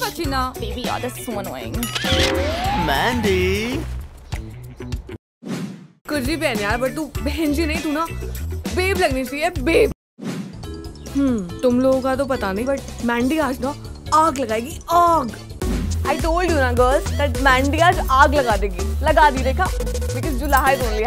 Fatina. Baby, you're just so annoying. Mandy Kurji पहन यार but तू बहन जी नहीं तू ना बेब लगनी चाहिए बेब हम्म hmm, तुम लोगों का तो पता नहीं बट मैंडी आज ना आग लगाएगी आग. आई टोल्ड यू ना गर्ल्स दैट मैंडी आज आग लगा देगी. लगा दी देखा? Because July only